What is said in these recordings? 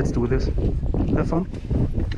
let's do this. Have fun.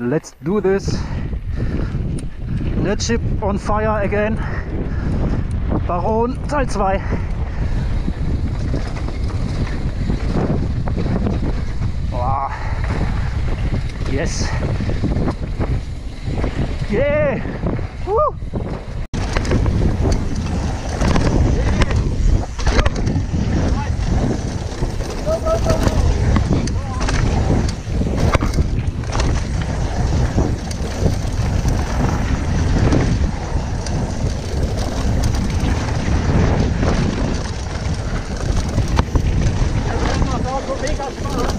Let's do this. Let's ship on fire again. Baron Teil 2. Boah. Yes. Oh,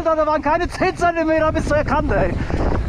Alter, da waren keine 10 cm bis zur Kante, ey.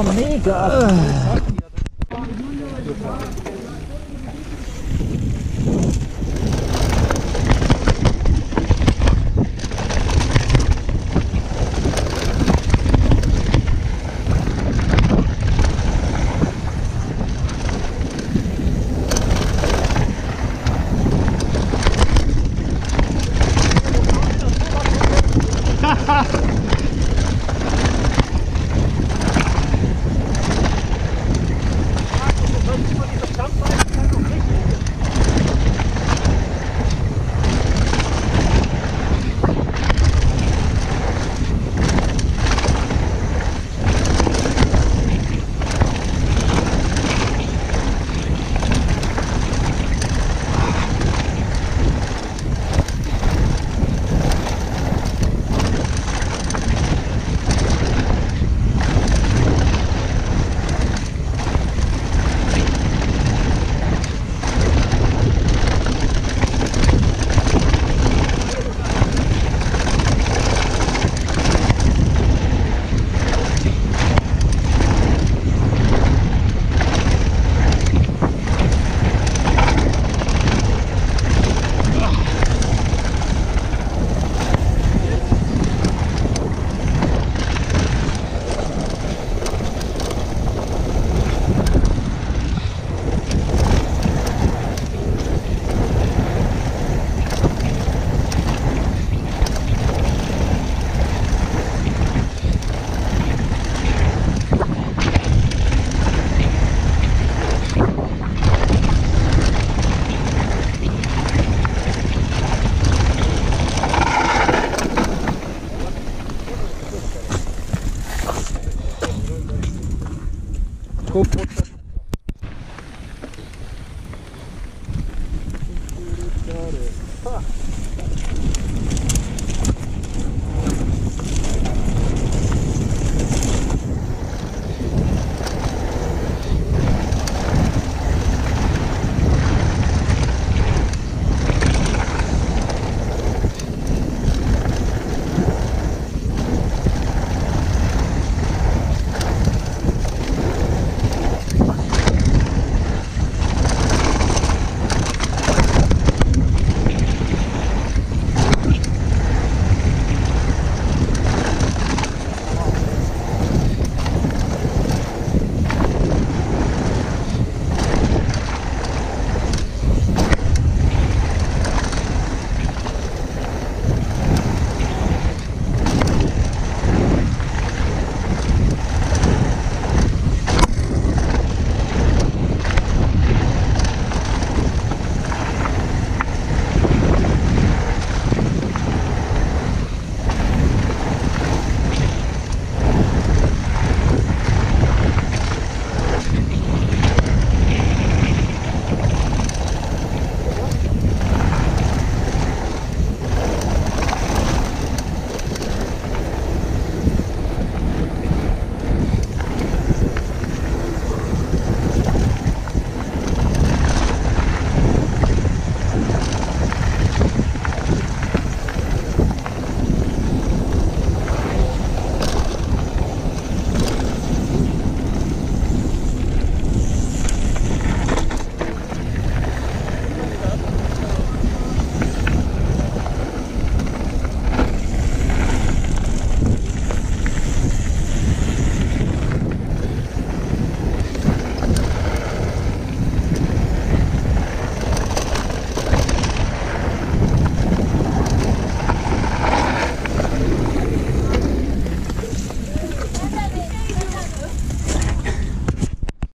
Omega. Ah.